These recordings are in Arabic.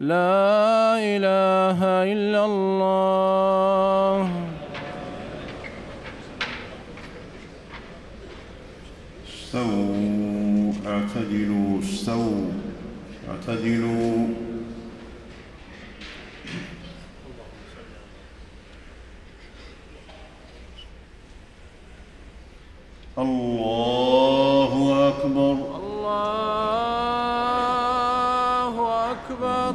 لا إله إلا الله. استووا اعتدلوا استووا اعتدلوا. الله أكبر الله أكبر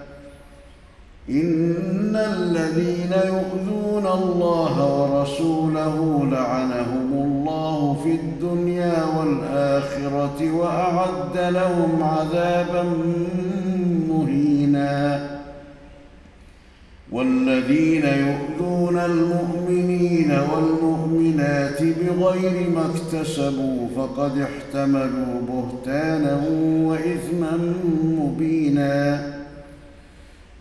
إن الذين يؤذون الله ورسوله لعنهم الله في الدنيا والآخرة وأعد لهم عذابا مهينا والذين يؤذون المؤمنين والمؤمنات بغير ما اكتسبوا فقد احتملوا بهتانا وإثما مبينا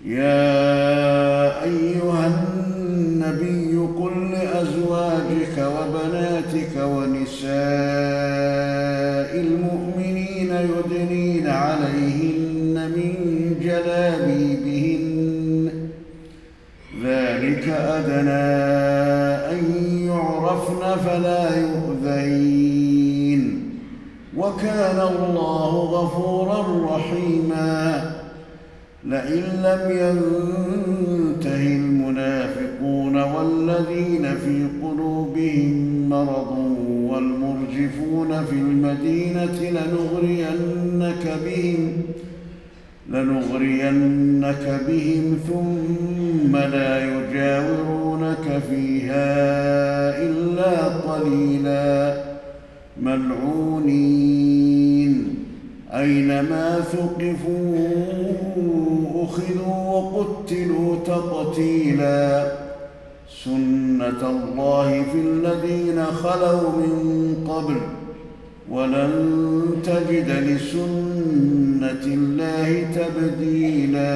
يا أيها النبي قل لأزواجك وبناتك ونساء المؤمنين يدنين عليهن من جلابيبهن. ذلك أدنى أن يعرفن فلا يؤذين. وكان الله غفورا رحيما. لئن لم ينته المنافقون والذين في قلوبهم مرض والمرجفون في المدينة لنغرينك بهم لنغرينك بهم ثم لا يجاورونك فيها إلا قليلا. ملعونين. أينما ثقفوا أخذوا وقتلوا تقتيلا. سنة الله في الذين خلوا من قبل. ولن تجد لسنة الله تبديلا.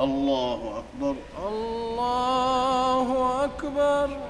الله أكبر. الله أكبر.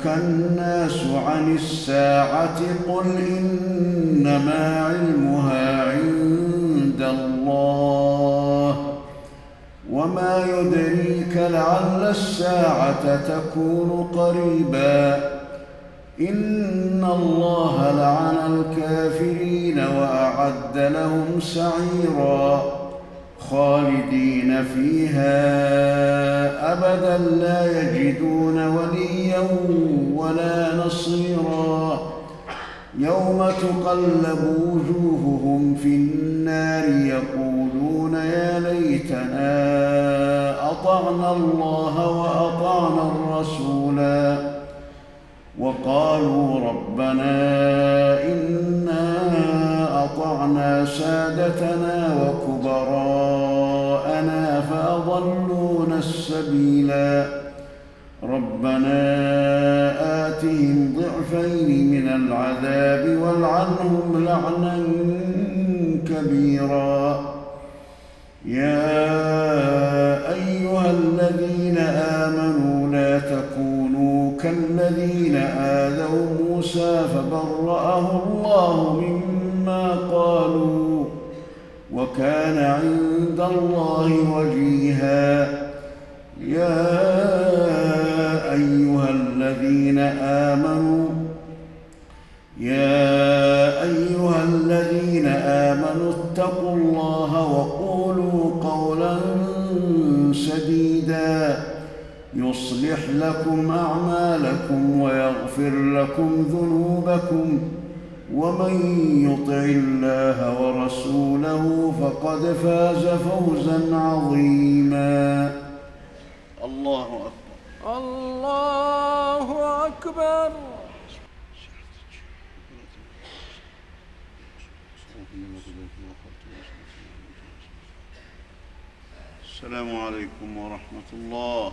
يسألك الناس عن الساعة قل إنما علمها عند الله وما يدريك لعل الساعة تكون قريبا إن الله لعن الكافرين وأعد لهم سعيرا خالدين فيها أبدا لا يجدون وليا ولا نصيرا. يوم تقلب وجوههم في النار يقولون يا ليتنا أطعنا الله وأطعنا الرسولا. وقالوا ربنا إنا أطعنا سادتنا وكبراءنا فأضلونا السبيلا. ربنا آتهم ضعفين من العذاب والعنهم لعنا كبيرا. يا أيها الذين آمنوا لا تكونوا كالذين آذوا موسى فبرأه الله مما قالوا وكان عند الله وجيها. يا أيها الذين آمنوا يا أيها الذين آمنوا اتقوا الله وقولوا قولا سديدا. يصلح لكم أعمالكم ويغفر لكم ذنوبكم ومن يطع الله ورسوله فقد فاز فوزا عظيما. الله أكبر. الله أكبر. السلام عليكم ورحمة الله.